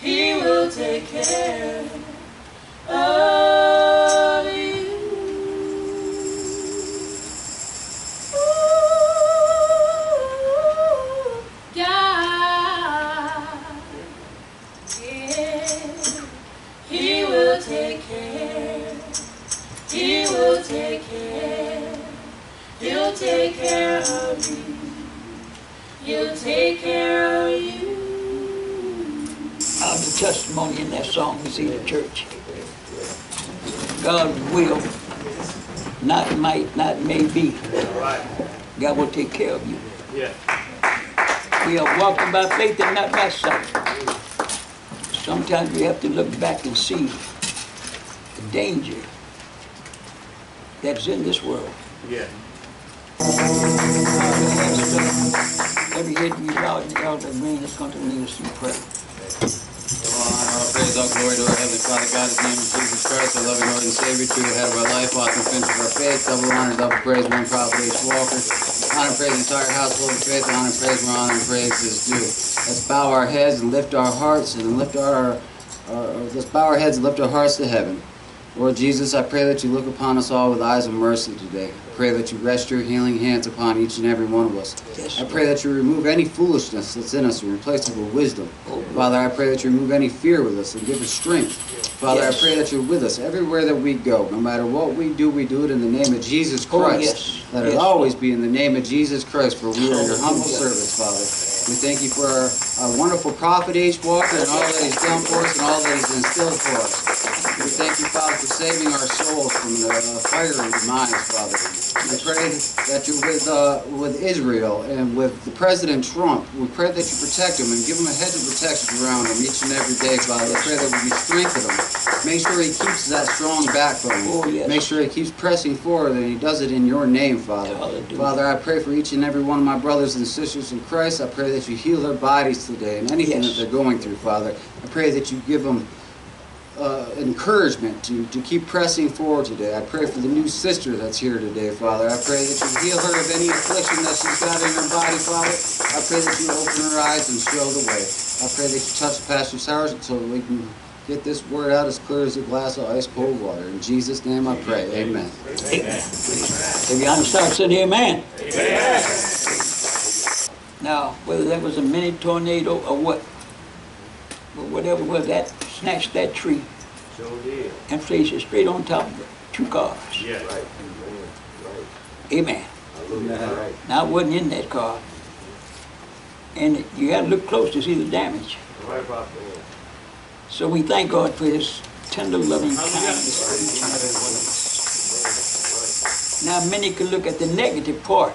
He will take care of you. Ooh, God, yeah. He will take care. He will take care. He'll take care of you. He'll take care of you. Testimony in that song is in the church. God will, not might, not may be. God will take care of you. We are walking by faith and not by sight. Sometimes we have to look back and see the danger that's in this world. Yeah. Every head be bowed and the elder green is going to lead us in prayer. Praise, all glory to our Heavenly Father God, His name is Jesus Christ, our loving Lord and Savior, true head of our life, author and finisher of our faith, double honor, double praise, one prophet, H. Walker. Honor, praise, the entire household of faith, honor, praise, where honor and praise is due. Let's bow our heads and lift our hearts and lift our, our, let's bow our heads and lift our hearts to heaven. Lord Jesus, I pray that you look upon us all with eyes of mercy today. I pray that you rest your healing hands upon each and every one of us. Yes, I pray that you remove any foolishness that's in us and replace it with wisdom. Oh, Father, I pray that you remove any fear with us and give us strength. Father, Yes. I pray that you're with us everywhere that we go. No matter what we do, we do it in the name of Jesus Oh, Christ. yes. Let it always be in the name of Jesus Christ, for we are your humble servants, Father. We thank you for our, our wonderful prophet, H. Walker, and all that he's done for us and all that he's instilled for us. Thank you, Father, for saving our souls from the uh, fiery minds, Father. We pray that you're with uh, with Israel and with the President Trump. We pray that you protect him and give him a hedge of protection around him each and every day, Father. We pray that we strengthen him. Make sure he keeps that strong backbone. Oh, yes. Make sure he keeps pressing forward and he does it in your name, Father. Hallelujah. Father, I pray for each and every one of my brothers and sisters in Christ. I pray that you heal their bodies today and anything Yes. that they're going through, Father. I pray that you give them uh, encouragement to, to keep pressing forward today. I pray for the new sister that's here today, Father. I pray that you heal her of any affliction that she's got in her body, Father. I pray that you open her eyes and show the way. I pray that you touch Pastor Sowers so we can get this word out as clear as a glass of ice cold water. In Jesus' name I pray. Amen. Amen. If you understand, say amen. Now, whether that was a mini tornado or what, but whatever was that, snatched that tree Sure did. and placed it straight on top of two cars. Yeah. Right. Amen. Now, I wasn't in that car. And you gotta look close to see the damage. Right about there. So we thank God for his tender loving kindness for each and every one of us. Now, many could look at the negative part,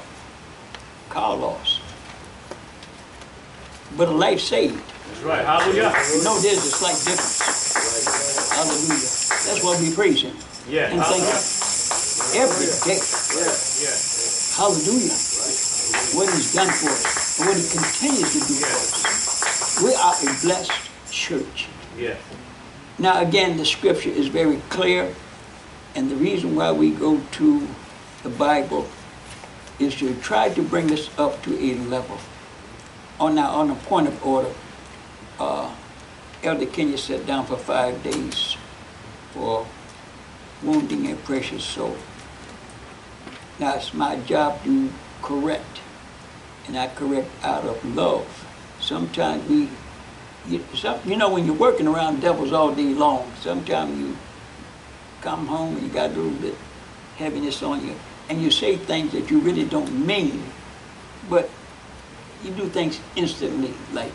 car loss. But a life saved. That's right. Hallelujah. You know there's a slight difference. Hallelujah. That's why we praise him. Yeah. And thank him every day. Yeah. Hallelujah. What he's done for us and what he continues to do for us. We are a blessed church. Yeah. Now, again, the scripture is very clear, and the reason why we go to the Bible is to try to bring us up to a level On now, on a point of order, uh, Elder Kenya sat down for five days for wounding a precious soul. Now it's my job to correct, and I correct out of love. Sometimes we, you, some, you know, when you're working around devils all day long, sometimes you come home and you got a little bit heaviness on you, and you say things that you really don't mean, but you do things instantly, like.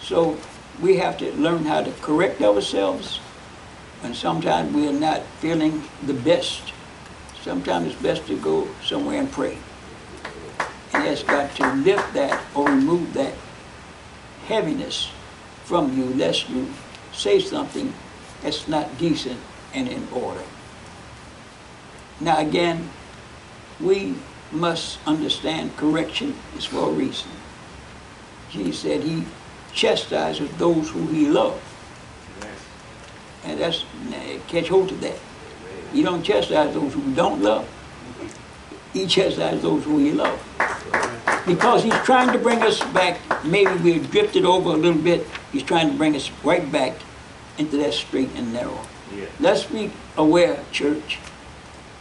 So we have to learn how to correct ourselves, and sometimes we are not feeling the best. Sometimes it's best to go somewhere and pray. And ask God to lift that or remove that heaviness from you, lest you say something that's not decent and in order. Now again, we must understand correction is for a reason. Jesus said he chastises those who he loves. And that's, catch hold of that. You don't chastise those who don't love. He chastises those who he loves. Because he's trying to bring us back, maybe we've drifted over a little bit, he's trying to bring us right back into that straight and narrow. Yeah. Let's be aware, church,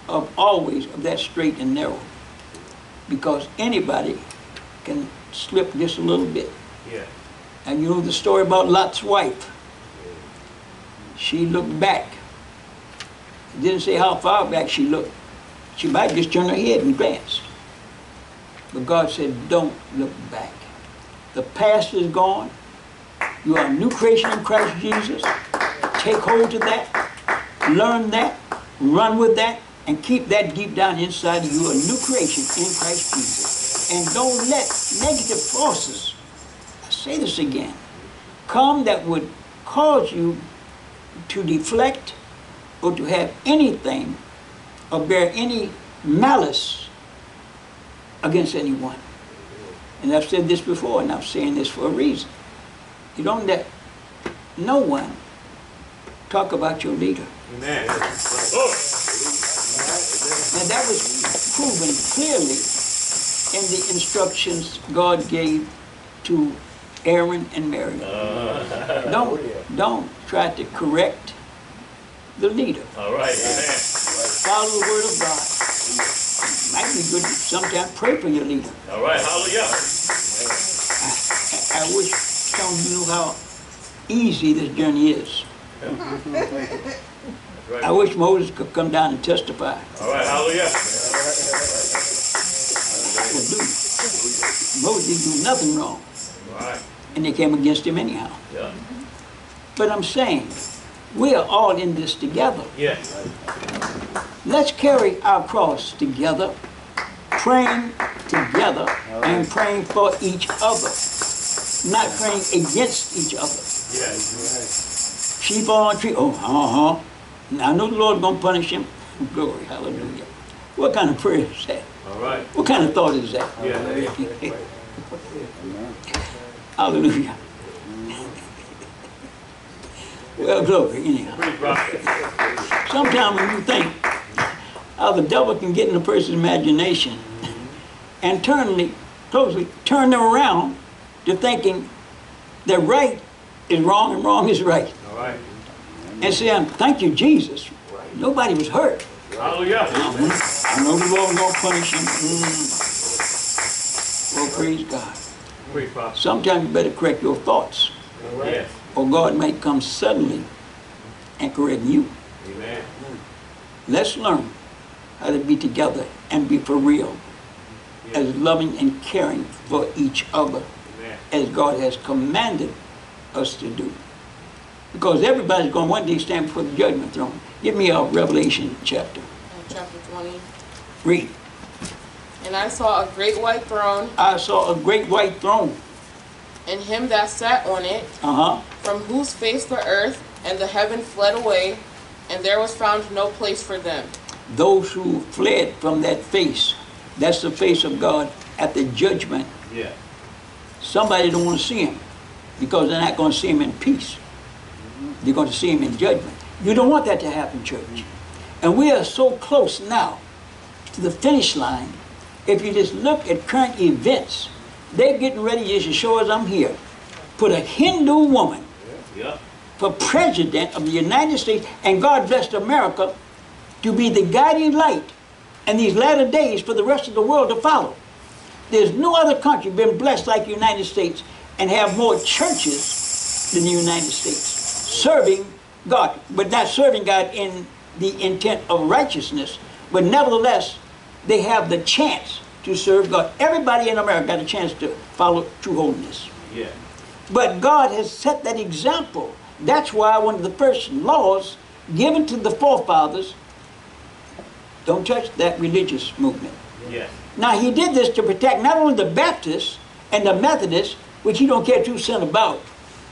of always of that straight and narrow. Because anybody can slip just a little bit. Yeah. And you know the story about Lot's wife. She looked back. Didn't say how far back she looked. She might just turn her head and glance. But God said, don't look back. The past is gone. You are a new creation in Christ Jesus. Take hold of that. Learn that. Run with that. And keep that deep down inside of you, a new creation in Christ Jesus. And don't let negative forces say this again, come that would cause you to deflect or to have anything or bear any malice against anyone. And I've said this before, and I'm saying this for a reason. You don't let no one talk about your leader. Amen. And that was proven clearly in the instructions God gave to Aaron and Miriam. Uh. Don't, don't try to correct the leader. all right. Amen. Follow the word of God. Might be good to sometimes pray for your leader. All right. Hallelujah. I, I wish some of you knew how easy this journey is. Right. I wish Moses could come down and testify. All right. Hallelujah. Moses didn't do nothing wrong, All right. And they came against him anyhow. Yeah. But I'm saying, we are all in this together. Yes. Let's carry our cross together, praying together, and praying for each other, not praying against each other. Yes. Sheep on a tree, oh, uh-huh. Now, I know the Lord's gonna punish him. Glory, hallelujah. What kind of prayer is that? All right. What kind of thought is that? Yeah. Hallelujah. Well, glory, anyhow. Sometimes when you think how the devil can get in a person's imagination and turn the, closely turn them around to thinking that right is wrong and wrong is right. All right. And saying, thank you, Jesus. Nobody was hurt. Hallelujah. I know the Lord gonna punish him. Mm. Well, praise God. Pretty prophet. Sometimes you better correct your thoughts, Yes. or God may come suddenly and correct you. Amen. Let's learn how to be together and be for real, as loving and caring for each other, Amen. as God has commanded us to do. Because everybody's going to one day stand before the judgment throne. Give me a Revelation chapter. Uh, chapter 20. Read. And I saw a great white throne, I saw a great white throne. and him that sat on it, Uh huh. from whose face the earth and the heaven fled away, and there was found no place for them. Those who fled from that face, that's the face of God at the judgment. Yeah. Somebody don't want to see him because they're not going to see him in peace. They're going to see him in judgment. You don't want that to happen, church. And we are so close now to the finish line. If you just look at current events, they're getting ready, just as sure as I'm here, put a Hindu woman for president of the United States, and God blessed America to be the guiding light in these latter days for the rest of the world to follow. There's no other country been blessed like the United States and have more churches than the United States serving God, but not serving God in the intent of righteousness, but nevertheless, they have the chance to serve God. Everybody in America got a chance to follow true holiness. Yeah. But God has set that example. That's why one of the first laws given to the forefathers don't touch that religious movement. Yes. Now, he did this to protect not only the Baptists and the Methodists, which he don't care two cents about,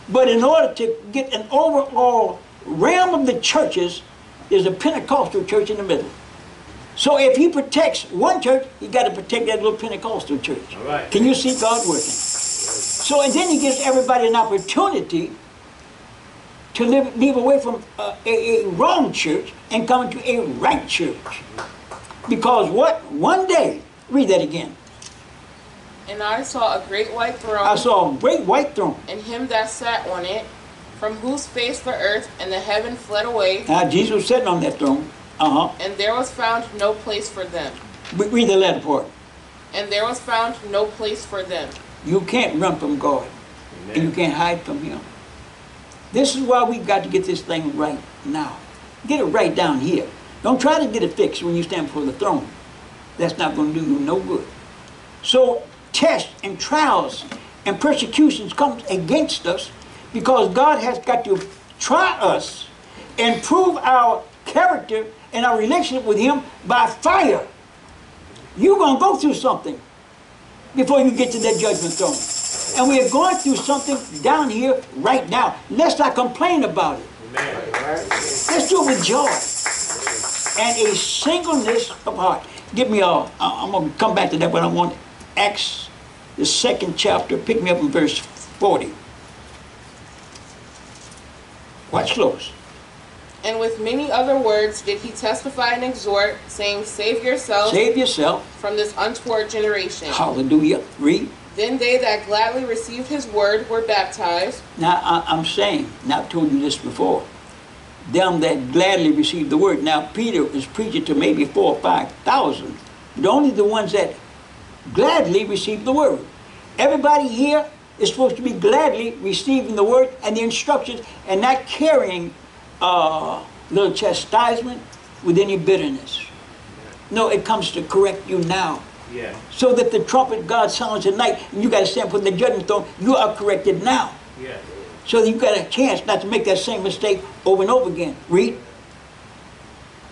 but in order to get an overall realm of the churches, there's a Pentecostal church in the middle. So if he protects one church, he got to protect that little Pentecostal church. All right. Can you see God working? So, and then he gives everybody an opportunity to live, live away from uh, a, a wrong church and come to a right church. Because what? One day, read that again. And I saw a great white throne, I saw a great white throne. and him that sat on it, from whose face the earth and the heaven fled away, Now Jesus was sitting on that throne. Uh huh. and there was found no place for them. Read the latter part. And there was found no place for them. You can't run from God, and you can't hide from Him. This is why we've got to get this thing right now. Get it right down here. Don't try to get it fixed when you stand before the throne. That's not going to do you no good. So tests and trials and persecutions come against us because God has got to try us and prove our character and our relationship with Him by fire. You're going to go through something before you get to that judgment throne. And we are going through something down here right now. Let's not complain about it. Amen. Let's do it with joy and a singleness of heart. Give me a, I'm going to come back to that, but I want Acts, the second chapter, pick me up in verse 40. Watch close. And with many other words did he testify and exhort, saying, Save yourselves Save yourself. from this untoward generation. Hallelujah. Read. Then they that gladly received his word were baptized, Now, I, I'm saying, and I've told you this before, them that gladly received the word. Now, Peter is preaching to maybe four or five thousand, but only the ones that gladly received the word. Everybody here is supposed to be gladly receiving the word and the instructions and not carrying uh, little chastisement with any bitterness. No, it comes to correct you now Yeah. so that the trumpet God sounds at night and you got to stand before the judgment throne. You are corrected now. Yeah. So that you got a chance not to make that same mistake over and over again. Read.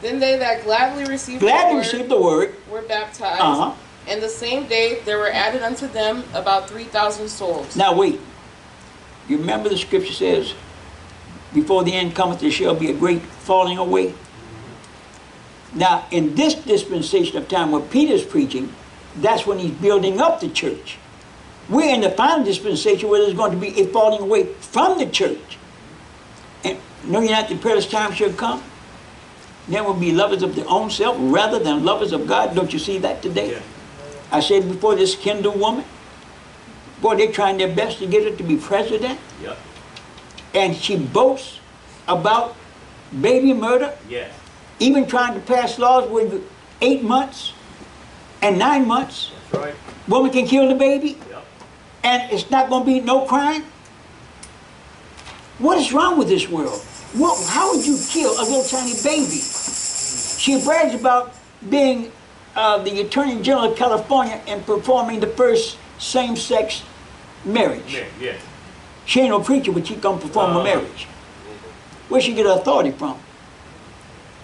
then they that gladly received Glad the word receive the word. were baptized. Uh-huh. And the same day there were added unto them about 3,000 souls. Now wait. You remember the scripture says, before the end cometh, there shall be a great falling away. Now, in this dispensation of time where Peter's preaching, that's when he's building up the church. We're in the final dispensation where there's going to be a falling away from the church. And know ye not the perilous time shall come? Then will be lovers of their own self rather than lovers of God. Don't you see that today? Yeah. I said before this Kindle woman, boy, they're trying their best to get her to be president, Yep. And she boasts about baby murder, Yes. even trying to pass laws with eight months and nine months, That's right. woman can kill the baby, Yep. and it's not going to be no crime. What is wrong with this world? What, how would you kill a little tiny baby? She brags about being uh, the Attorney General of California and performing the first same-sex marriage. Yeah. Yes. She ain't no preacher, but she come perform a Uh-huh. marriage. Where she get her authority from?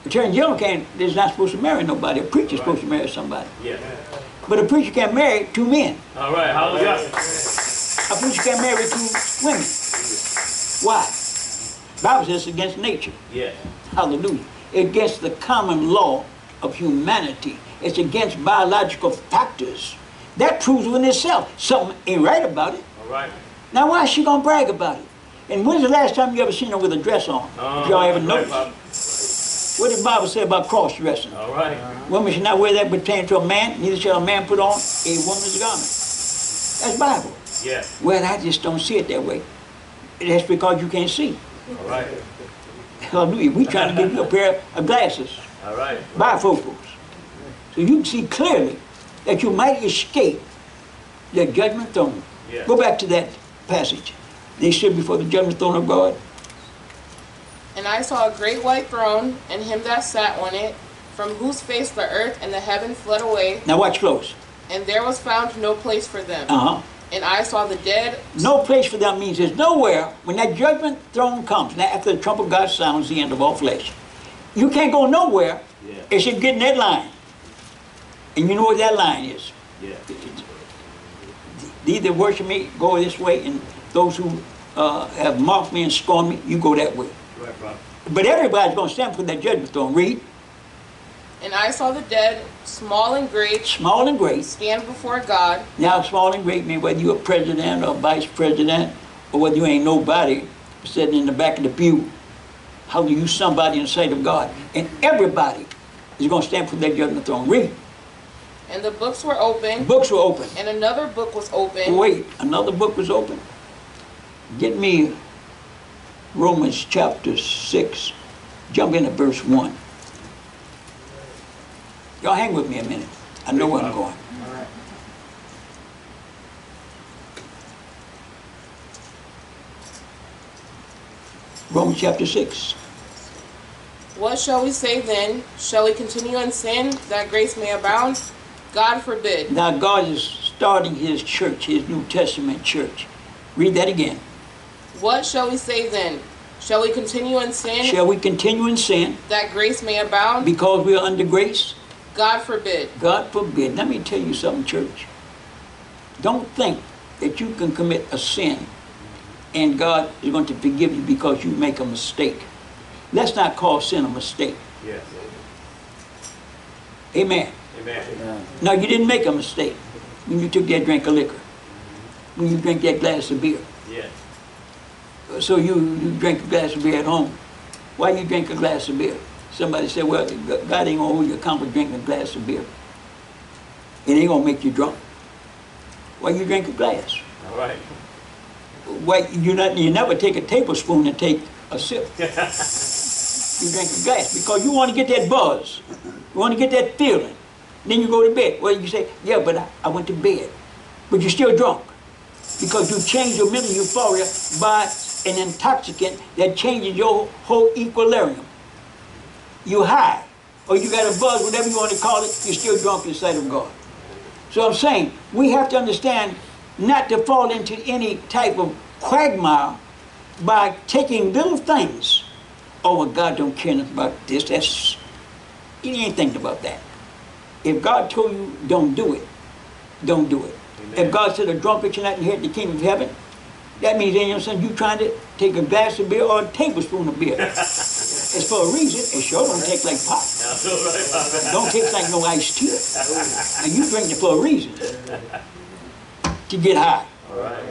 Attorney General can't, is not supposed to marry nobody. A preacher's supposed to marry somebody. Yeah. But a preacher can't marry two men. All right. Hallelujah. A preacher can't marry two women. Why? Bible says it's against nature. Yes. Hallelujah. It against the common law of humanity. It's against biological factors. That proves within itself something ain't right about it. All right. Now why is she gonna brag about it? And when's the last time you ever seen her with a dress on? Uh, if y'all ever noticed? What did the Bible say about cross dressing? All right. Women should not wear that pertaining to a man, neither shall a man put on a woman's garment. That's Bible. Yes. Well, I just don't see it that way. That's because you can't see. All right. Hallelujah. We trying to give you a pair of glasses, All right. bifocals, so you can see clearly that you might escape the judgment throne. Yes. Go back to that passage. They stood before the judgment throne of God. And I saw a great white throne, and him that sat on it, from whose face the earth and the heaven fled away, Now watch close. and there was found no place for them. Uh huh. And I saw the dead, No place for them means there's nowhere when that judgment throne comes. Now, after the trump of God sounds the end of all flesh, you can't go nowhere Yeah. except get in that line. And you know what that line is. Yeah. These that worship me go this way, and those who uh, have mocked me and scorned me, you go that way. Right, prophet. But everybody's going to stand for that judgment throne. Read, and I saw the dead, small and great, small and great. stand before God, Now, small and great mean whether you're a president or vice president, or whether you ain't nobody sitting in the back of the pew. How do you somebody in the sight of God? And everybody is going to stand for that judgment throne. Read. And the books were open, Books were open. and another book was open, oh, Wait, another book was open. Get me Romans chapter 6. Jump into verse 1. Y'all hang with me a minute. I know where I'm going. Romans chapter 6. What shall we say then? Shall we continue in sin that grace may abound? God forbid. Now God is starting his church, his New Testament church. Read that again. What shall we say then? Shall we continue in sin Shall we continue in sin that grace may abound? because we are under grace? God forbid. God forbid. Let me tell you something, church. Don't think that you can commit a sin and God is going to forgive you because you make a mistake. Let's not call sin a mistake. Yes. Amen. Amen. Now, you didn't make a mistake when you took that drink of liquor, when you drank that glass of beer. Yes. So you, you drink a glass of beer at home. Why you drink a glass of beer? Somebody said, well, God ain't gonna hold you accountable for drinking a glass of beer. It ain't gonna make you drunk. Why you drink a glass? All right. Why you not you never take a tablespoon and take a sip. you drink a glass because you want to get that buzz. You want to get that feeling. Then you go to bed. Well, you say, yeah, but I, I went to bed. But you're still drunk because you change your mental euphoria by an intoxicant that changes your whole equilibrium. You high, or you got a buzz, whatever you want to call it, you're still drunk in sight of God. So I'm saying we have to understand not to fall into any type of quagmire by taking little things. Oh, well, God don't care about this. That's he ain't thinking about that. If God told you don't do it, don't do it. Amen. If God said a drunk bitch not inherit the kingdom of heaven, that means you know what I'm saying, you trying to take a glass of beer or a tablespoon of beer. it's for a reason. It sure don't take like pop. That's all right, prophet. Don't taste like no iced tea. And you drink it for a reason. To get high. All right.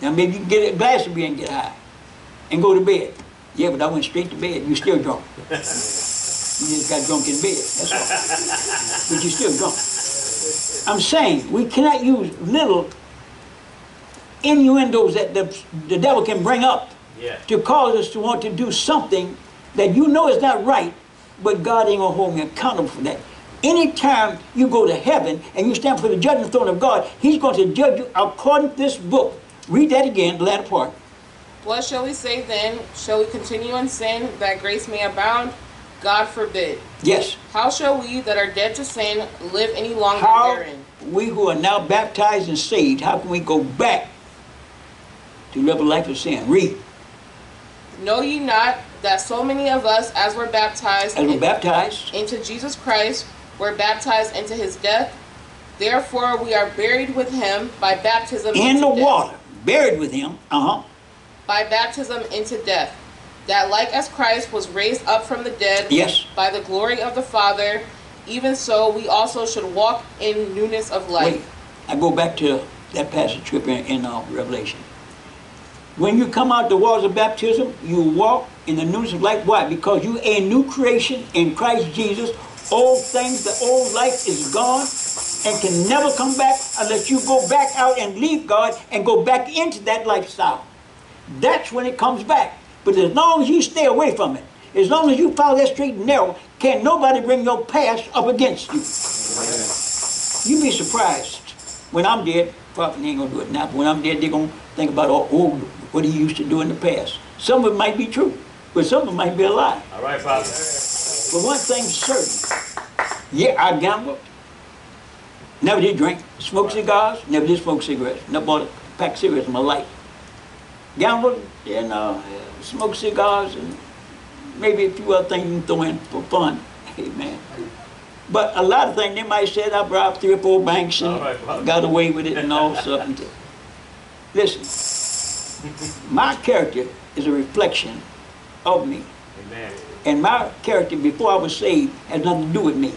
Now maybe you can get a glass of beer and get high. And go to bed. Yeah, but I went straight to bed. You're still drunk. You just got drunk in bed. That's all. But you're still drunk. I'm saying we cannot use little innuendos that the, the devil can bring up Yeah. to cause us to want to do something that you know is not right, but God ain't gonna hold me accountable for that. Anytime you go to heaven and you stand for the judgment throne of God, He's going to judge you according to this book. Read that again, the latter part. What shall we say then? Shall we continue in sin that grace may abound? God forbid. Yes. How shall we that are dead to sin live any longer How therein? we who are now baptized and saved, how can we go back to live a life of sin? Read. Know ye not that so many of us as were baptized As we're baptized, into Jesus Christ were baptized into his death? Therefore we are buried with him by baptism in into the death. water, buried with Him, uh huh. By baptism into death. That like as Christ was raised up from the dead Yes. by the glory of the Father, even so we also should walk in newness of life. Wait, I go back to that passage scripture in, in uh, Revelation. When you come out the waters of baptism, you walk in the newness of life. Why? Because you a new creation in Christ Jesus. Old things, the old life is gone, and can never come back unless you go back out and leave God and go back into that lifestyle. That's when it comes back. But as long as you stay away from it, as long as you follow that straight and narrow, can't nobody bring your past up against you. You'd be surprised. When I'm dead, probably ain't gonna do it now, but when I'm dead, they're gonna think about oh, oh, what he used to do in the past. Some of it might be true, but some of it might be a lie. All right, Father. But one thing's certain. Yeah, I gambled. Never did drink. Smoke cigars. Never did smoke cigarettes. Never bought a pack of cigarettes in my life. Gambled and uh, smoked cigars and maybe a few other things you can throw in for fun. Amen. But a lot of things they might say I robbed three or four banks and right, Father. got away with it and all stuff. Listen, my character is a reflection of me. Amen. And my character before I was saved had nothing to do with me.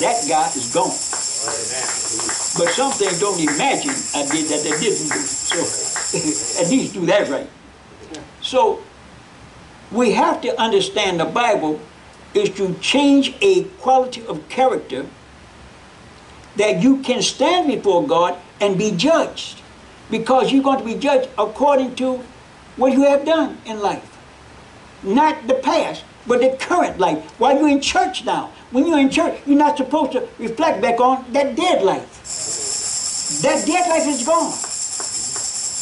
That guy is gone. But some things don't imagine I did that they didn't do. So at least do that right. So we have to understand the Bible is to change a quality of character that you can stand before God and be judged. Because you're going to be judged according to what you have done in life not the past, but the current life. While you're in church now, when you're in church, you're not supposed to reflect back on that dead life. That dead life is gone.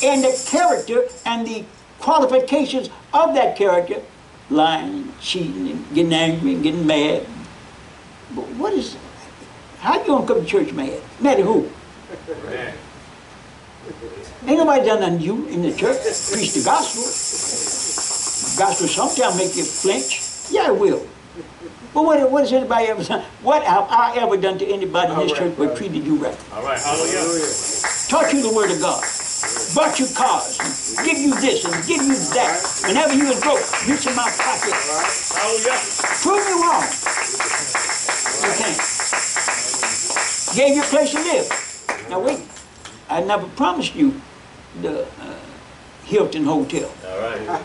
And the character and the qualifications of that character, lying, cheating, and getting angry and getting mad. But what is, how you gonna come to church mad? Mad at who? Ain't nobody done nothing to you in the church. Preach the gospel. Gospel sometimes make you flinch. Yeah, it will. But what, what has anybody ever done? What have I ever done to anybody in this church but treated you right? All right. Hallelujah. Taught you the word of God. Bought you cars. And give you this and give you that. Whenever you was broke, reach in my pocket. Hallelujah. Prove me wrong. You can't. Gave you a place to live. Now wait. I never promised you the uh, Hilton Hotel. All right.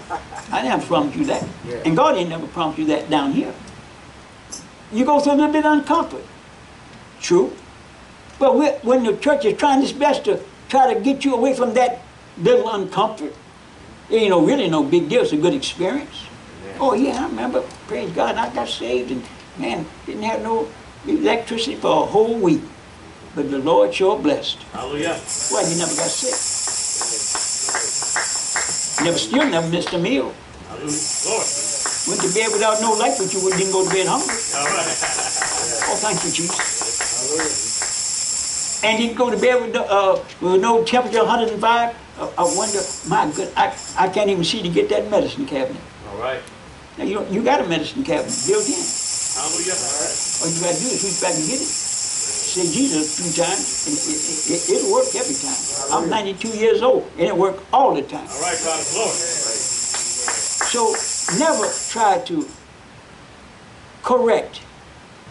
I never promised you that. And God ain't never promised you that down here. You go through a little bit of uncomfort. True. But when the church is trying its best to try to get you away from that little uncomfort, it ain't no really no big deal. It's a good experience. Oh yeah, I remember. Praise God, I got saved and man, didn't have no electricity for a whole week. But the Lord sure blessed. Hallelujah. Well, you never got sick? Never still never missed a meal. Went to bed without no light, but you didn't go to bed hungry. All right. Oh, thank you, Jesus. And you go to bed with, the, uh, with no temperature, 105. Uh, I wonder, my good, I, I can't even see to get that medicine cabinet. All right. Now, you, you got a medicine cabinet built in. Hallelujah. All you got to do is reach back and get it. Say Jesus a few times, and it, it, it, it'll work every time. I'm 92 years old, and it works all the time. All right, Father. Lord. So never try to correct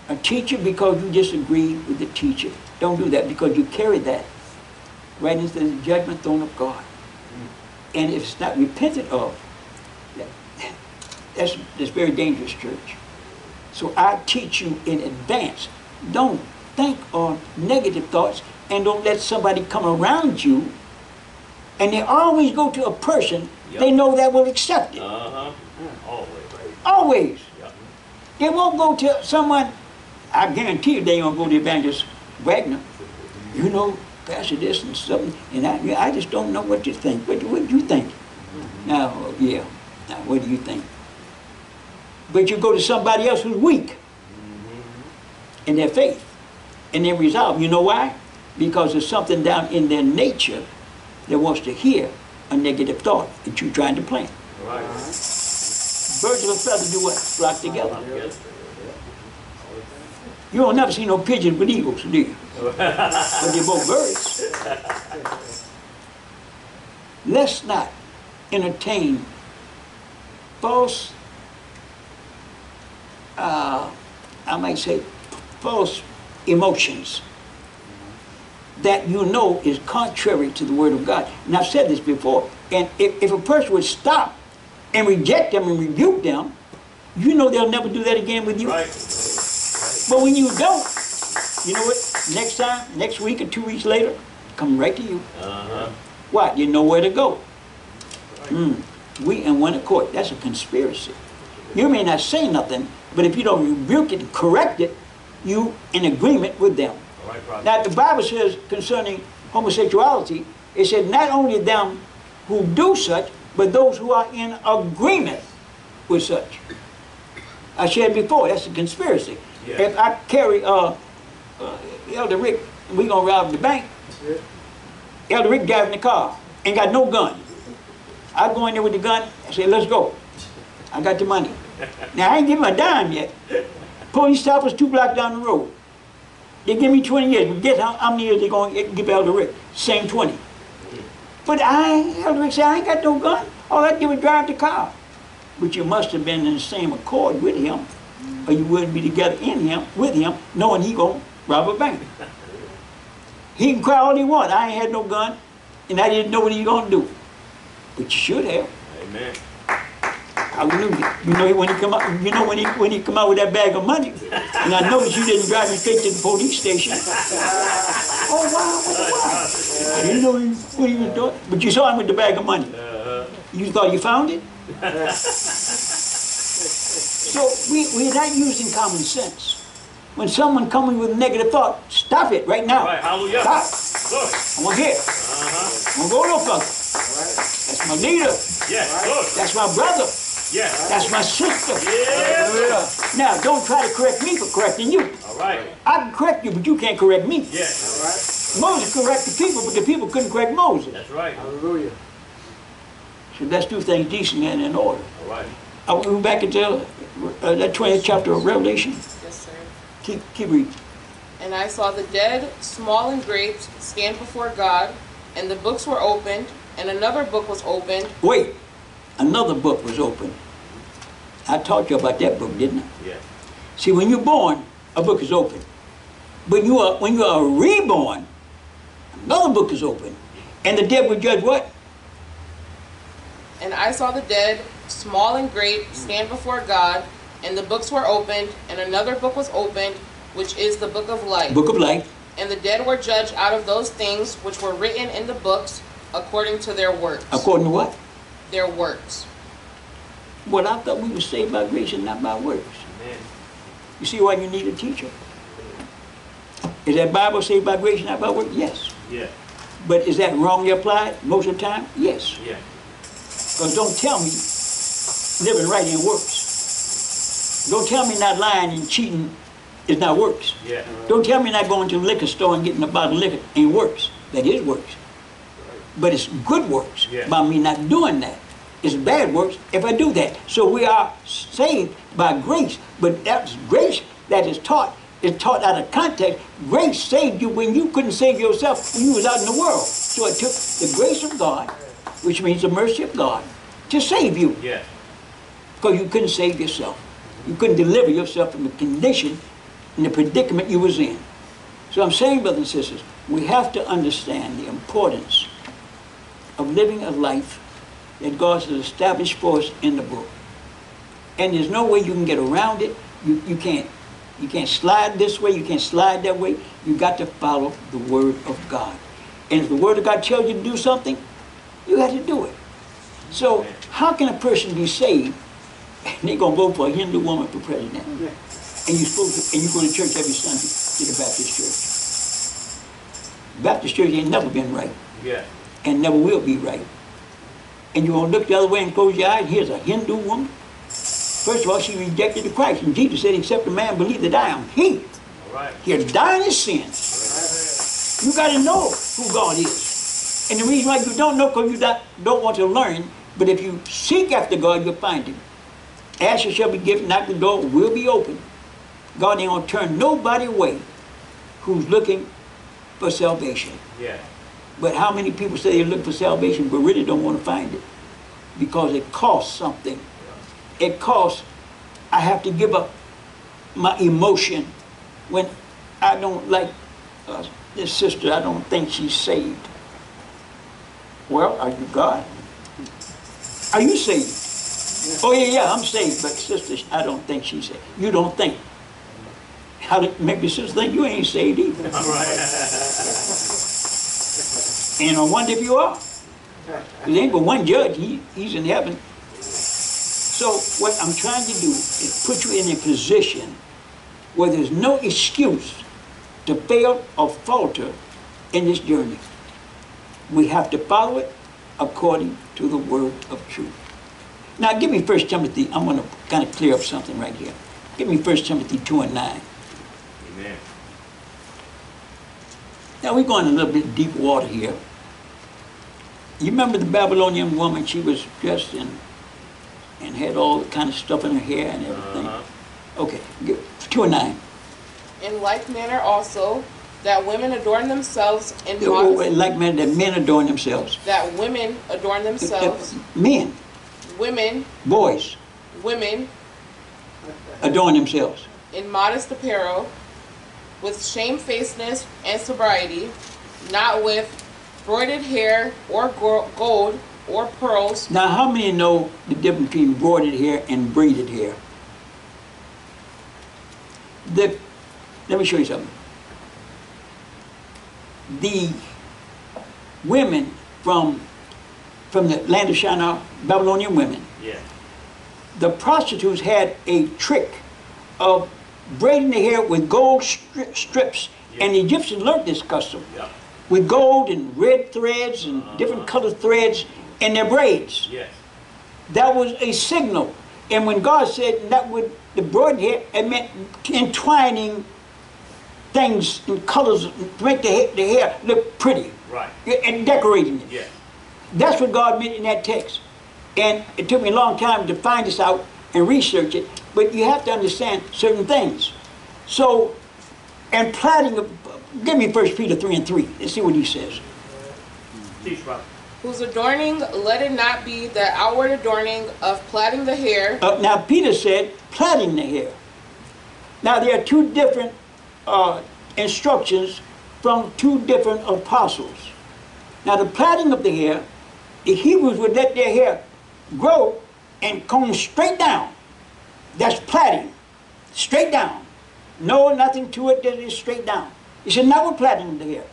a teacher because you disagree with the teacher. Don't do that because you carry that right into the judgment throne of God. And if it's not repented of, that's, that's very dangerous, church. So I teach you in advance. Don't think on negative thoughts and don't let somebody come around you and they always go to a person they know that will accept it. Uh-huh. Mm-hmm. Always. Always. Yep. They won't go to someone, I guarantee you they won't go to Evangelist Wagner. You know, Pastor this and something, and I, I just don't know what you think. What, what do you think? Mm-hmm. Now, yeah, now what do you think? But you go to somebody else who's weak mm-hmm. in their faith, in their resolve. You know why? Because there's something down in their nature that wants to hear a negative thought that you're trying to plant. Right. Birds of a feather do what? Flock together. You don't never see no pigeons with eagles, do you? but they're both birds. Let's not entertain false, uh, I might say, false emotions that you know is contrary to the Word of God. And I've said this before. And if, if a person would stop and reject them and rebuke them, you know they'll never do that again with you. Right. But when you don't, You know what? Next time, next week or two weeks later, come right to you. Uh-huh. Why? You know where to go. Hmm. We in one accord. That's a conspiracy. You may not say nothing, but if you don't rebuke it and correct it, you in agreement with them. Right. Now, the Bible says concerning homosexuality, it said not only them who do such, but those who are in agreement with such. I said before, that's a conspiracy. Yeah. If I carry uh, uh, Elder Rick, we gonna rob the bank. Elder Rick got in the car, ain't got no gun. I go in there with the gun, I say, let's go. I got the money. Now, I ain't give him a dime yet. Police stop us two blocks down the road. They give me 20 years, but guess how, how many years they gonna give Elder Rick? Same 20. But I, Elder Rick said, I ain't got no gun. All I did was drive the car. But you must have been in the same accord with him, or you wouldn't be together in him, with him, knowing he gonna rob a bank. He can cry all he want. I ain't had no gun, and I didn't know what he gonna do. But you should have. Amen. Hallelujah. You know when he come out, you know when he when he come out with that bag of money, and I noticed you didn't drive me straight to the police station. Oh wow, oh, wow. Didn't know what he was doing, but you saw him with the bag of money. Uh-huh. You thought you found it? so we, we're not using common sense. When someone coming with a negative thought, stop it right now. Right, hallelujah. Stop. I'm gonna hear. Uh-huh. I'm gonna go no further. That's my leader. Yes. That's my brother. Yes. That's my sister. Yes. Now, don't try to correct me for correcting you. All right. I can correct you, but you can't correct me. Yes. All right. Moses corrected the people, but the people couldn't correct Moses. That's right. Hallelujah. So let's do things decently and in order. All right. I will go back into uh, that 20th chapter of Revelation. Yes, sir. Keep, keep reading. And I saw the dead, small and great, stand before God, and the books were opened, and another book was opened, Wait, another book was opened. I taught you about that book, didn't I? Yeah. See, when you're born, a book is open. But you are, when you are reborn, another book is open. And the dead will judge what? And I saw the dead, small and great, mm. stand before God, and the books were opened, and another book was opened, which is the book of life. Book of life. And the dead were judged out of those things which were written in the books according to their works. According to what? Their works. Well, I thought we were saved by grace and not by works. Amen. You see why you need a teacher? Is that Bible saved by grace and not by works? Yes. Yeah. But is that wrongly applied most of the time? Yes. Yeah. Because don't tell me living right in works. Don't tell me not lying and cheating is not works. Yeah. Don't tell me not going to the liquor store and getting a bottle of liquor ain't works. That is works. But it's good works Yeah. by me not doing that. It's bad works if I do that. So we are saved by grace, but that's grace that is taught is taught out of context. Grace saved you when you couldn't save yourself when you was out in the world. So it took the grace of God, which means the mercy of God, to save you Yeah. because you couldn't save yourself. You couldn't deliver yourself from the condition and the predicament you was in. So I'm saying, brothers and sisters, we have to understand the importance of living a life that God has established for us in the book. And there's no way you can get around it. You, you can't you can't slide this way, you can't slide that way. You got to follow the word of God. And if the word of God tells you to do something, you got to do it. So how can a person be saved and they're gonna vote for a Hindu woman for president? And you supposed to, and you go to church every Sunday to the Baptist church. Baptist church ain't never been right Yeah. and never will be right. And you gonna look the other way and close your eyes, here's a Hindu woman. First of all, she rejected the Christ. And Jesus said, except a man believe that I am he, right. he'll die in his sins. You gotta know who God is. And the reason why you don't know, because you don't, don't want to learn, but if you seek after God, you'll find him. Ask shall be given, knock the door will be open. God ain't gonna turn nobody away who's looking for salvation. Yeah. But how many people say they look for salvation but really don't want to find it? Because it costs something. It costs, I have to give up my emotion when I don't like uh, this sister, I don't think she's saved. Well, are you God? Are you saved? Oh, yeah, yeah, I'm saved, but sister, I don't think she's saved. You don't think. how make your sister think you ain't saved either. All right. And I wonder if you are. There ain't but one judge, he, he's in heaven. So what I'm trying to do is put you in a position where there's no excuse to fail or falter in this journey. We have to follow it according to the word of truth. Now give me First Timothy, I'm gonna kind of clear up something right here. Give me First Timothy 2 and 9. Amen. Now we're going a little bit deep water here. You remember the Babylonian woman? She was dressed in and had all the kind of stuff in her hair and everything. Uh-huh. Okay, two and nine. In like manner also, that women adorn themselves in Oh, modest, Like manner that men adorn themselves. that women adorn themselves, Men, women, boys women adorn themselves. in modest apparel, with shamefacedness and sobriety, not with broidered hair or gold or pearls, Now, how many know the difference between broided hair and braided hair? The, let me show you something. The women from, from the land of Shinar, Babylonian women, Yeah. the prostitutes had a trick of braiding the hair with gold stri- strips, and the Egyptians learned this custom Yeah. With gold and red threads and uh-huh. different colored threads in their braids. Yes. That was a signal. And when God said that would the broided hair, it meant entwining things and colors to make the hair, the hair look pretty Right. and decorating it. Yes. That's what God meant in that text. And it took me a long time to find this out and research it, but you have to understand certain things. So, and plaiting, of- give me First Peter 3 and 3, and see what he says. Teach, brother. whose adorning let it not be the outward adorning of plaiting the hair, Uh, now, Peter said, plaiting the hair. Now, there are two different uh, instructions from two different apostles. Now, the plaiting of the hair, the Hebrews would let their hair grow and comb straight down. That's plaiting, straight down. No, nothing to it, that is straight down. He said, now we're plaiting the hair.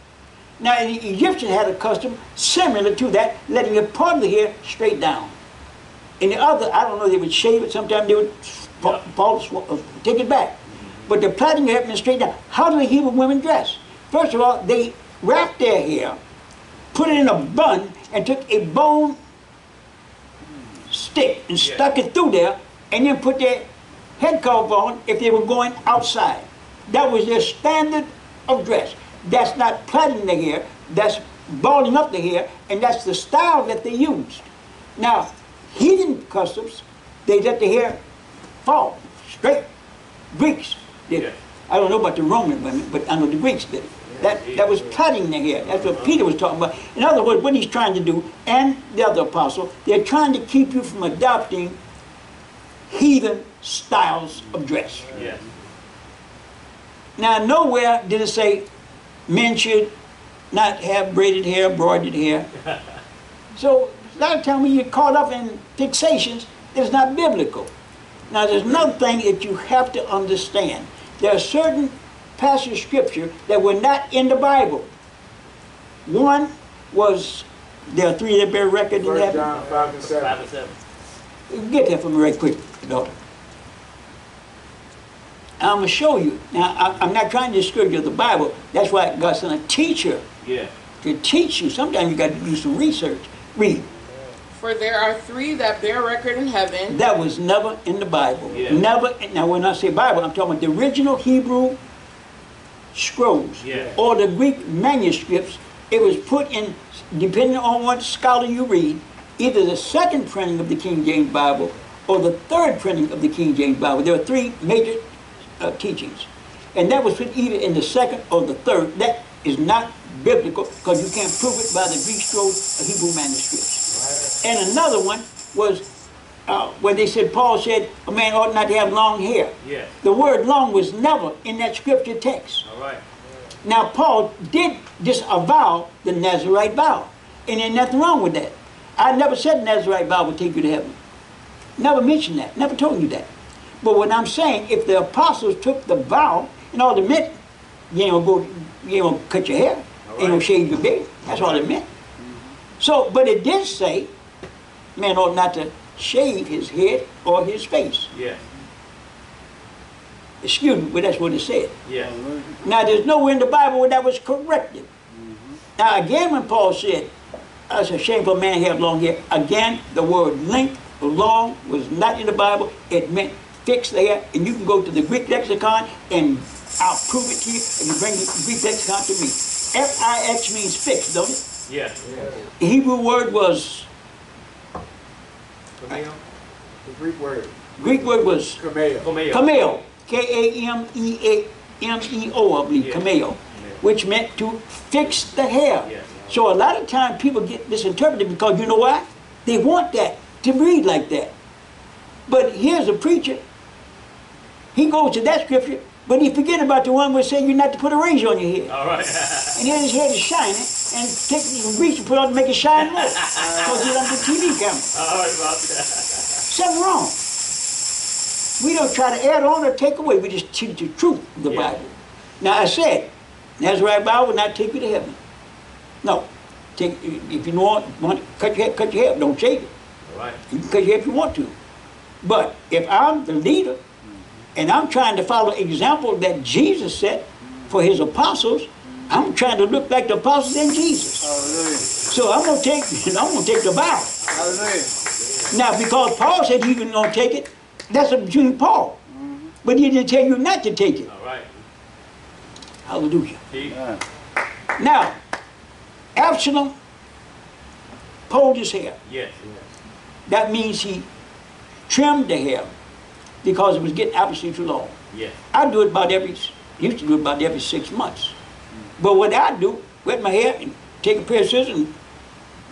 Now, the Egyptians had a custom similar to that, letting a part of the hair straight down. And the other, I don't know, they would shave it, sometimes they would fa- fall, sw- uh, take it back. But the plaiting hair been straight down. How do the Hebrew women dress? First of all, they wrapped their hair, put it in a bun, and took a bone stick and Yeah. stuck it through there, and then put their head cover on if they were going outside. That was their standard of dress. That's not plaiting the hair, that's balling up the hair, and that's the style that they used. Now, heathen customs, they let the hair fall straight. Greeks did it. I don't know about the Roman women, but I know the Greeks did it. That, that was plaiting the hair. That's what Peter was talking about. In other words, what he's trying to do, and the other apostle, they're trying to keep you from adopting heathen styles of dress. Yes. Now, nowhere did it say men should not have braided hair, broidered hair. So, a lot of times when you're caught up in fixations, it's not biblical. Now, there's another thing that you have to understand. There are certain passages of scripture that were not in the Bible. One was, there are three that bear record in First heaven. John five and seven. Five and seven. Get that for me right quick, daughter. I'm going to show you. Now, I- I'm not trying to discourage you of the Bible. That's why God sent a teacher Yeah. to teach you. Sometimes you got to do some research. Read. for there are three that bear record in heaven, That was never in the Bible. Yeah. Never. Now, when I say Bible, I'm talking about the original Hebrew scrolls Yeah. or the Greek manuscripts. It was put in, depending on what scholar you read, either the second printing of the King James Bible or the third printing of the King James Bible. There are three major uh, teachings. And that was put either in the second or the third. That is not biblical because you can't prove it by the Greek scrolls or Hebrew manuscripts. And another one was uh, where they said, Paul said, a man ought not to have long hair. Yes. The word long was never in that scripture text. All right. Now, Paul did disavow the Nazarite vow, and there's nothing wrong with that. I never said Nazarite vow would take you to heaven. Never mentioned that. Never told you that. But what I'm saying, if the apostles took the vow And all it meant, you ain't gonna go, you ain't gonna cut your hair, All ain't gonna shave your beard. That's all it meant. Mm-hmm. So, but it did say, man ought not to shave his head or his face. Yes. Excuse me, but that's what it said. Yes. Now, there's nowhere in the Bible where that was corrected. Mm-hmm. Now, again, when Paul said, oh, "It's a shameful man have long hair," again, the word length long was not in the Bible. It meant fixed hair, and you can go to the Greek lexicon, and I'll prove it to you. And you bring the Greek lexicon to me. F-I-X means fixed, don't it? Yes. The Hebrew word was Cameo. The Greek word, Greek word was kameo. Cameo. Cameo, K-A-M-E-A, M-E-O, I believe, Yeah. cameo, which meant to fix the hair. Yes. So a lot of times people get misinterpreted because you know why? They want that, to read like that. But here's a preacher, he goes to that scripture, but he forget about the one where it said you're not to put a razor on your head. All right. And then his head is shining, and take some grease and put it on to make it shine more. Because he's on the TV camera. All right about that. Something wrong. We don't try to add on or take away. We just teach the truth of the Yeah. Bible. Now I said, Nazarite Bible will not take you to heaven. No. Take, if you want, want to cut your hair, cut your hair. Don't shave it. All right. You can cut your hair if you want to. But if I'm the leader and I'm trying to follow example that Jesus set for his apostles, I'm trying to look like the apostles and Jesus. Hallelujah. So I'm gonna take I'm gonna take the Bible. Hallelujah. Now, because Paul said he was going to take it, that's between Paul. Mm-hmm. But he didn't tell you not to take it. All right. Hallelujah. Now, Absalom pulled his hair. Yes. That means he trimmed the hair because it was getting absolutely too long. Yes. I do it about every, used to do it about every six months. But what I do, wet my hair and take a pair of scissors and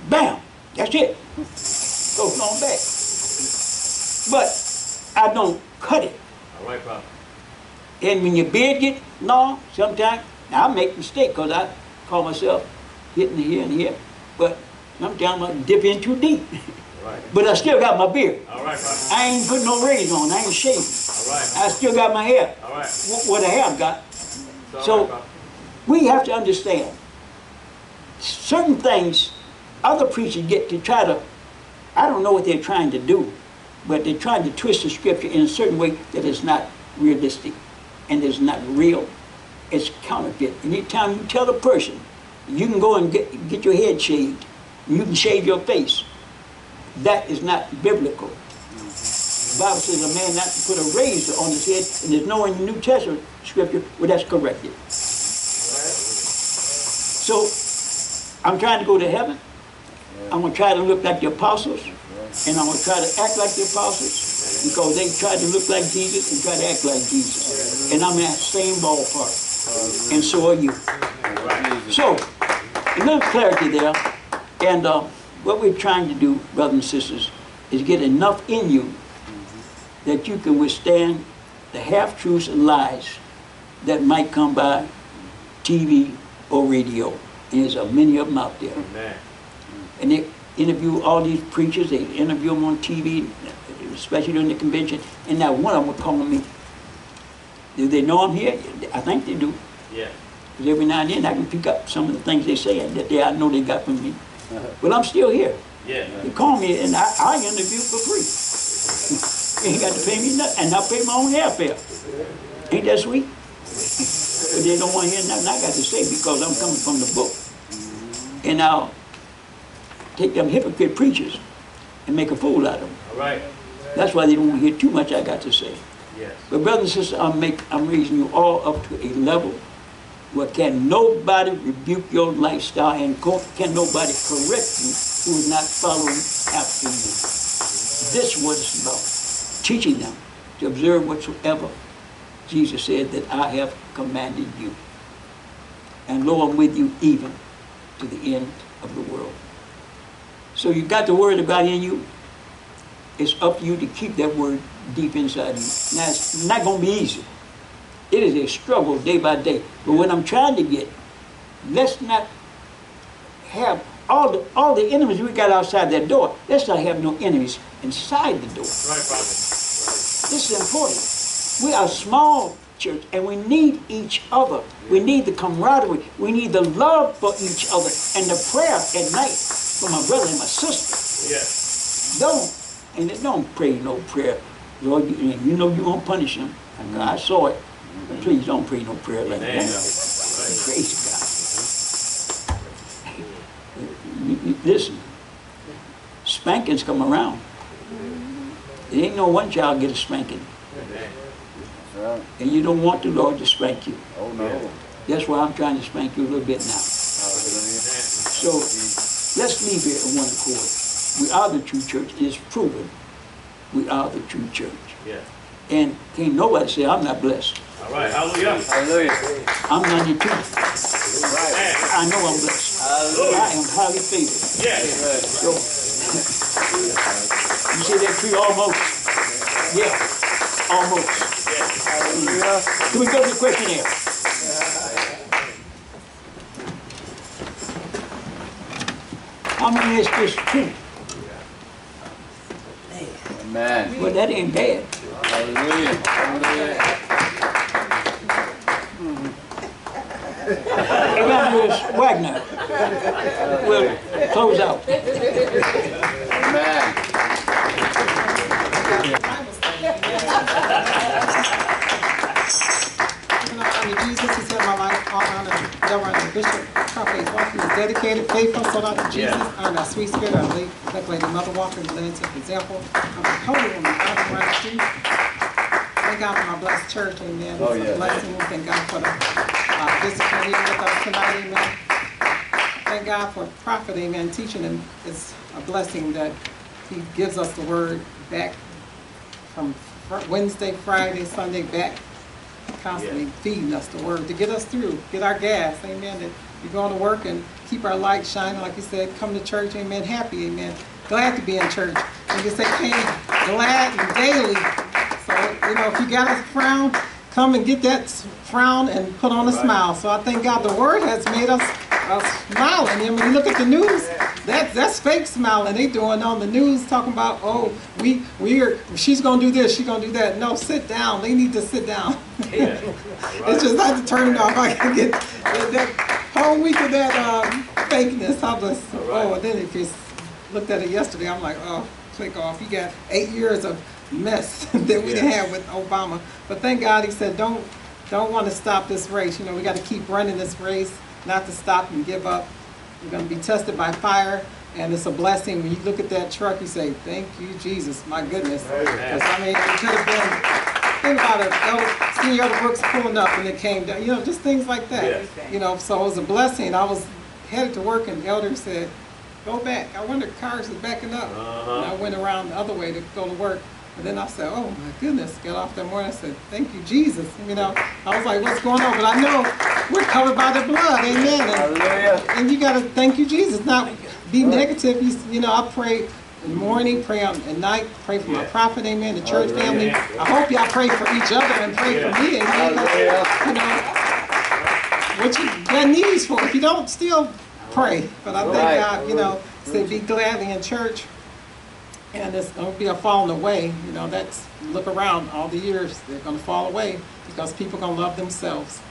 bam, that's it. Goes on back. But I don't cut it. All right, Prophet. And when your beard get long, sometimes I make mistake because I call myself hitting here and here. But sometimes I dip in too deep. But I still got my beard. All right, I ain't putting no razor on. I ain't right. I still got my hair. All right. Wh- What I have got. So- We have to understand certain things other preachers get to try to, I don't know what they're trying to do, but they're trying to twist the scripture in a certain way that is not realistic and is not real. It's counterfeit. Anytime you tell a person, you can go and get, get your head shaved, you can shave your face, that is not biblical. The Bible says a man not to put a razor on his head, and there's no in the New Testament scripture where that's corrected. So, I'm trying to go to heaven. I'm gonna try to look like the apostles, and I'm gonna try to act like the apostles, because they tried to look like Jesus and try to act like Jesus. And I'm in that same ballpark, and so are you. So, a little clarity there, and uh, what we're trying to do, brothers and sisters, is get enough in you that you can withstand the half-truths and lies that might come by TV or radio. And there's uh, many of them out there. Amen. And they interview all these preachers, they interview them on TV, especially during the convention, and now one of them was call me. Do they know I'm here? I think they do. Yes. Because every now and then I can pick up some of the things they say that they, I know they got from me. But I'm still here. Yes. They call me and I, I interview for free. they ain't got to pay me nothing, and I pay my own airfare. Ain't that sweet? but they don't want to hear nothing I got to say because I'm coming from the book. And I'll take them hypocrite preachers and make a fool out of them. All right. That's why they don't want to hear too much I got to say. Yes. But brothers and sisters, I'm, make, I'm raising you all up to a level where can nobody rebuke your lifestyle and can nobody correct you who is not following after you. This is what it's about. Teaching them to observe whatsoever Jesus said that I have commanded you. And lo, I'm with you even to the end of the world. So you've got the word of God in you. It's up to you to keep that word deep inside you. Now, it's not going to be easy. It is a struggle day by day. But what I'm trying to get, let's not have all the all the enemies we got outside that door. Let's not have no enemies inside the door. Right, Prophet. This is important. We are small church, and we need each other. We need the camaraderie. We need the love for each other, and the prayer at night for my brother and my sister. Yes. Don't and it don't pray no prayer. Lord, you, you know you're gonna punish him. I saw it. But please don't pray no prayer like Amen. that. Praise God. You- you- Listen, spankings come around. There ain't no one child get a spanking. Amen. And you don't want the Lord to spank you. Oh, no. That's why I'm trying to spank you a little bit now. Hallelujah. So let's leave here in one accord. We are the true church. It's proven. We are the true church. Yeah. And can't nobody say I'm not blessed. All right. Hallelujah. Hallelujah. I'm 92. Amen. I know I'm blessed. I am highly favored. Yes. So, you see that tree almost? Yeah, almost. Yes. Can we go to the questionnaire? How many is this true? Amen. Well, that ain't bad. Hallelujah. Hallelujah. Evangelist Wagner will close out. Amen. Giving all honor to Jesus, he said, my life, all honor, Reverend and Bishop Prophet Walker is dedicated, faithful, sold out to Jesus, Yeah. honor our sweet spirit, our late, elect Lady Mother Walker, and led to example. I'm a holy woman, out of my street. Thank God for my blessed church, amen. Oh, It's yeah. a blessing, thank God for the, discipline here with us tonight, amen. Thank God for prophet, amen, teaching him, it's a blessing that he gives us the word back from Wednesday, Friday, Sunday, back constantly Yeah. feeding us the word to get us through, get our gas, amen. That we go to work and keep our light shining, like you said, come to church, amen, happy, amen. Glad to be in church. And you say, came glad and daily. So, you know, if you got a frown, come and get that frown and put on a Right. smile. So I thank God the word has made us uh, smiling. And when you look at the news, that, that's fake smiling. They doing on the news talking about, oh, we, we're, she's gonna do this, she's gonna do that. No, sit down. They need to sit down. Yeah. It's just I have to turn it off. I can get that, that whole week of that um, fakeness. I was right. oh, and then if you looked at it yesterday, I'm like, oh, click off. You got eight years of mess that we didn't have with Obama. But thank God he said, don't don't want to stop this race. You know, we got to keep running this race, not to stop and give up. We're going to be tested by fire. And it's a blessing when you look at that truck. You say, "Thank you, Jesus, my goodness." Because I mean, it could have been think about it, El, Senior Elder Brooks pulling up and it came down, you know, just things like that. Yes. You know, so it was a blessing. I was headed to work and the elder said, go back. I wonder if cars is backing up. Uh-huh. And I went around the other way to go to work. And then I said, oh my goodness, got off that morning. I said, thank you, Jesus. You know, I was like, what's going on? But I know we're covered by the blood. Amen. And, Hallelujah. and you got to thank you, Jesus. Not be negative. You, you know, I pray in the morning, pray on, at night, pray for my prophet, amen, the church Hallelujah. family. I hope y'all pray for each other and pray for me, amen. 'cause, You know, what you got needs for. If you don't, still pray. But I thank God, you know, say be gladly in church. And it's gonna be a falling away, you know, that's, look around, all the years, they're gonna fall away because people are gonna love themselves.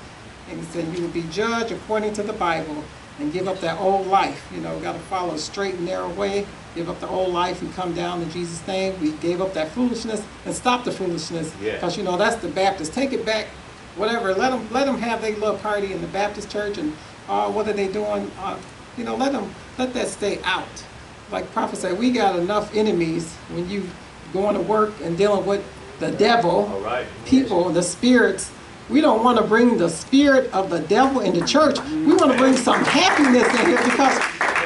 And he said, you will be judged according to the Bible and give up that old life. You know, got to follow a straight and narrow way. Give up the old life and come down in Jesus' name. We gave up that foolishness and stop the foolishness. Yeah. Because, you know, that's the Baptist. Take it back, whatever. Let them, let them have their little party in the Baptist church and uh, what are they doing? Uh, you know, let them, let that stay out. Like Prophet said, we got enough enemies when you going to work and dealing with the devil right. people, the spirits. We don't want to bring the spirit of the devil into church. We want to bring some happiness in here because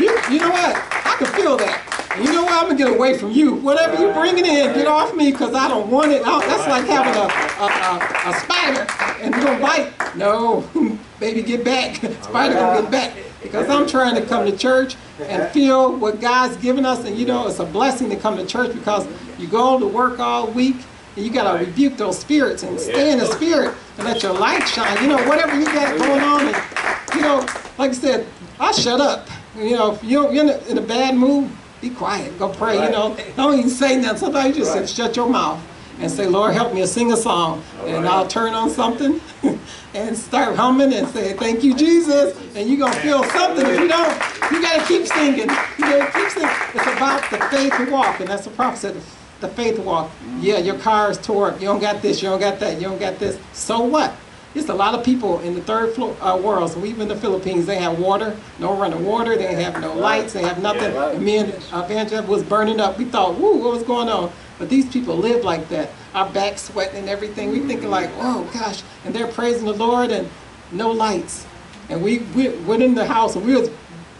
you, you know what? I can feel that. And you know what? I'm gonna get away from you. Whatever you bring it in, get off me because I don't want it. I- that's like having a, a, a, a spider and you gonna bite. No, baby, get back. Spider gonna get back because I'm trying to come to church and feel what God's given us. And you know, it's a blessing to come to church because you go to work all week and you gotta rebuke those spirits and stay in the spirit and let your light shine. You know, whatever you got going on, and you know, like I said, I shut up. You know, if you're in a, in a bad mood, be quiet, go pray. You know, don't even say nothing. Sometimes you just say, shut your mouth. And say, Lord, help me to sing a song. And I'll turn on something and start humming and say, thank you, Jesus. And you're going to feel something. If you don't, you got to keep singing. You got to keep singing. It's about the faith walk, and that's the prophet said, the faith walk. Yeah, your car is tore up. You don't got this, you don't got that, you don't got this. So what? It's a lot of people in the third floor, uh, world, so even in the Philippines, they have water, no running water, they have no lights, they have nothing. And me and uh, was burning up. We thought, woo, what was going on? But these people live like that. Our back sweating and everything. We thinking like, oh gosh, and they're praising the Lord and no lights. And we, we went in the house and we was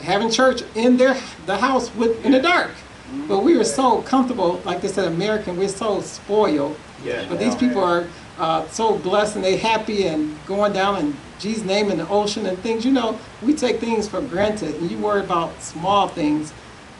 having church in their the house with in the dark. But we were so comfortable, like they said, American, we're so spoiled. Yeah. But these people are uh, so blessed and they happy and going down in Jesus' name in the ocean and things. You know, we take things for granted and you worry about small things.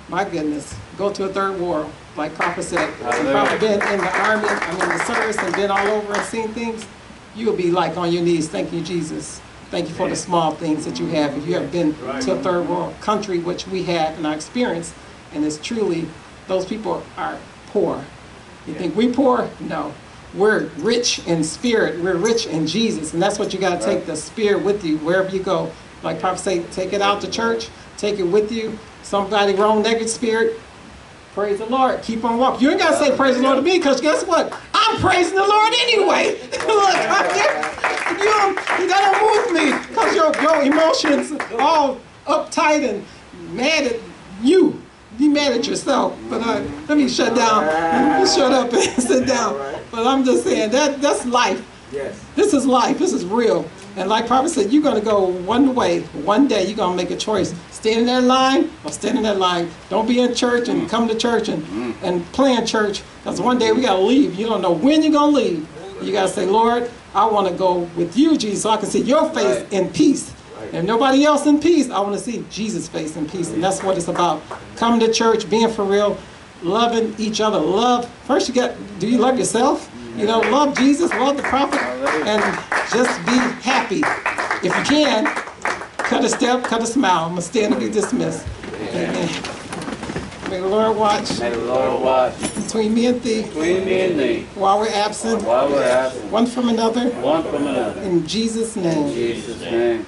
My goodness, go to a third world, like Prophet said. If you've been in the army, I'm in the service and been all over and seen things, you'll be like on your knees, thank you, Jesus. Thank you for the small things that you have. If you have been to a third world country, which we have in our experience, and it's truly, those people are poor. You think we poor? No. We're rich in spirit. We're rich in Jesus. And that's what you got to take the spirit with you wherever you go. Like Prophet say, take it out to church, take it with you. Somebody wrong negative spirit, praise the Lord. Keep on walking. You ain't got to say praise the Lord to me because guess what? I'm praising the Lord anyway. Look, I'm there. You don't, that don't move me because your, your emotions all uptight and mad at you. Be mad at yourself. But uh, let me shut down. Let me shut up and sit down. But I'm just saying that that's life. Yes. This is life. This is real. And like Prophet said, you're going to go one way. One day you're going to make a choice. Stand in that line or stand in that line. Don't be in church and come to church and, and play in church. Because one day we got to leave. You don't know when you're going to leave. You got to say, Lord, I want to go with you, Jesus, so I can see your face Right. in peace. And nobody else in peace. I want to see Jesus' face in peace. And that's what it's about. Coming to church, being for real, loving each other. Love. First you got, do you love yourself? You know, love Jesus, love the prophet, and just be happy. If you can, cut a step, cut a smile. I'm going to stand and be dismissed. Amen. May the Lord watch May the Lord watch between me and thee between me and thee while we're absent, while we're absent one from another, one from another. in Jesus' In. Jesus' name.